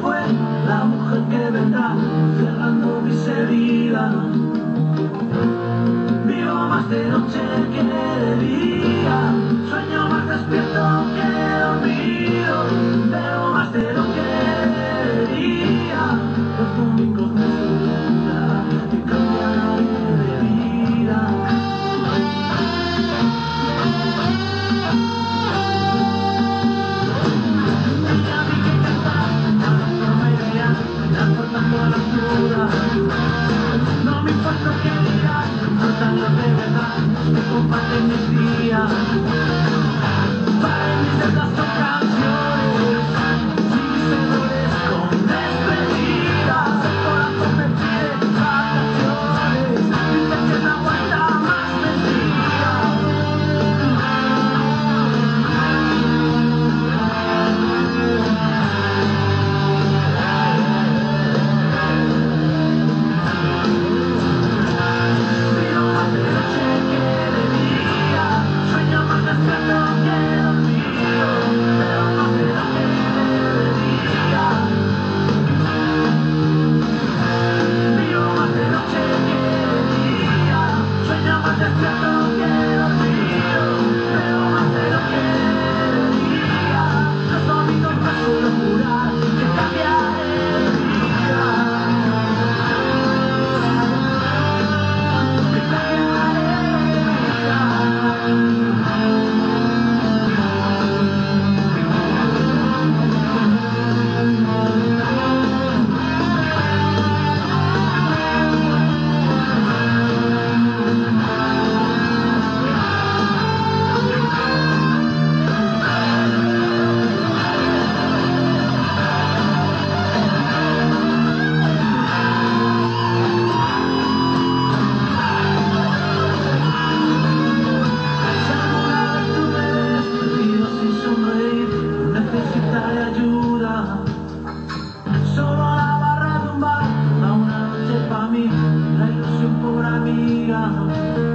fue la mujer que vendrá cerrando mis heridas. Vivo más de noche que de día, But in this por admirar